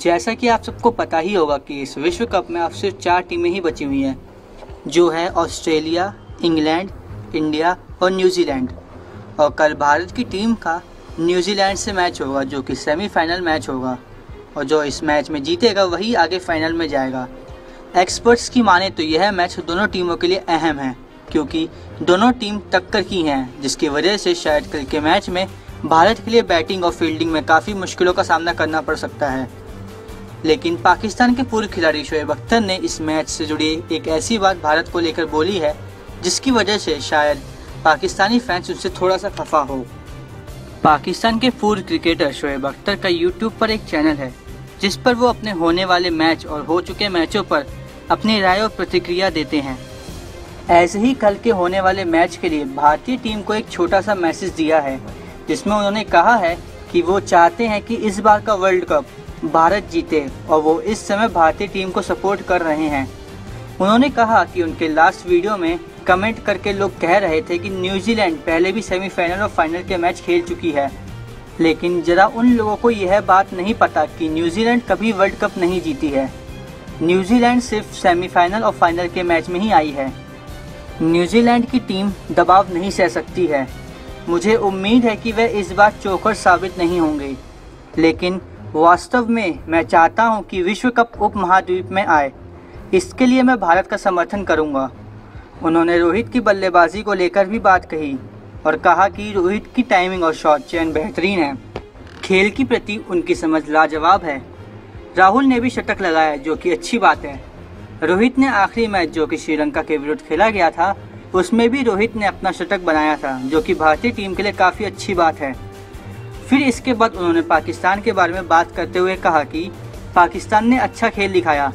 जैसा कि आप सबको पता ही होगा कि इस विश्व कप में अब सिर्फ़ चार टीमें ही बची हुई हैं, जो है ऑस्ट्रेलिया, इंग्लैंड, इंडिया और न्यूजीलैंड। और कल भारत की टीम का न्यूजीलैंड से मैच होगा, जो कि सेमीफाइनल मैच होगा, और जो इस मैच में जीतेगा वही आगे फाइनल में जाएगा। एक्सपर्ट्स की माने तो यह मैच दोनों टीमों के लिए अहम है, क्योंकि दोनों टीम टक्कर की हैं, जिसकी वजह से शायद कल के मैच में भारत के लिए बैटिंग और फील्डिंग में काफ़ी मुश्किलों का सामना करना पड़ सकता है। लेकिन पाकिस्तान के पूर्व खिलाड़ी शोएब अख्तर ने इस मैच से जुड़ी एक ऐसी बात भारत को लेकर बोली है, जिसकी वजह से शायद पाकिस्तानी फैंस उससे थोड़ा सा खफा हो। पाकिस्तान के पूर्व क्रिकेटर शोएब अख्तर का यूट्यूब पर एक चैनल है, जिस पर वो अपने होने वाले मैच और हो चुके मैचों पर अपनी राय और प्रतिक्रिया देते हैं। ऐसे ही कल के होने वाले मैच के लिए भारतीय टीम को एक छोटा सा मैसेज दिया है, जिसमें उन्होंने कहा है कि वो चाहते हैं कि इस बार का वर्ल्ड कप भारत जीते और वो इस समय भारतीय टीम को सपोर्ट कर रहे हैं। उन्होंने कहा कि उनके लास्ट वीडियो में कमेंट करके लोग कह रहे थे कि न्यूजीलैंड पहले भी सेमीफाइनल और फाइनल के मैच खेल चुकी है। लेकिन ज़रा उन लोगों को यह बात नहीं पता कि न्यूजीलैंड कभी वर्ल्ड कप नहीं जीती है। न्यूजीलैंड सिर्फ़ सेमीफाइनल और फाइनल के मैच में ही आई है। न्यूजीलैंड की टीम दबाव नहीं सह सकती है। मुझे उम्मीद है कि वह इस बार चौकर साबित नहीं होंगे। लेकिन वास्तव में मैं चाहता हूँ कि विश्व कप उप महाद्वीप में आए। इसके लिए मैं भारत का समर्थन करूँगा। उन्होंने रोहित की बल्लेबाजी को लेकर भी बात कही और कहा कि रोहित की टाइमिंग और शॉट चैन बेहतरीन है। खेल की प्रति उनकी समझ लाजवाब है। राहुल ने भी शतक लगाया, जो कि अच्छी बात है। रोहित ने आखिरी मैच, जो कि श्रीलंका के विरुद्ध खेला गया था, उसमें भी रोहित ने अपना शतक बनाया था, जो कि भारतीय टीम के लिए काफ़ी अच्छी बात है। फिर इसके बाद उन्होंने पाकिस्तान के बारे में बात करते हुए कहा कि पाकिस्तान ने अच्छा खेल दिखाया।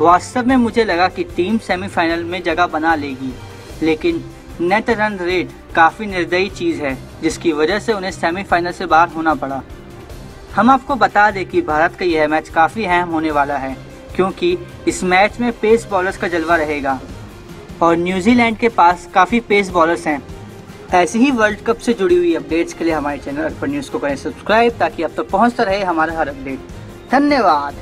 वास्तव में मुझे लगा कि टीम सेमीफाइनल में जगह बना लेगी, लेकिन नेट रन रेट काफ़ी निर्दयी चीज़ है, जिसकी वजह से उन्हें सेमीफाइनल से बाहर होना पड़ा। हम आपको बता दें कि भारत का यह मैच काफ़ी अहम होने वाला है, क्योंकि इस मैच में पेस बॉलर्स का जलवा रहेगा, और न्यूजीलैंड के पास काफ़ी पेस बॉलर्स हैं। ऐसी ही वर्ल्ड कप से जुड़ी हुई अपडेट्स के लिए हमारे चैनल पर न्यूज़ को करें सब्सक्राइब ताकि आप तक तो पहुँचता रहे हमारा हर अपडेट धन्यवाद।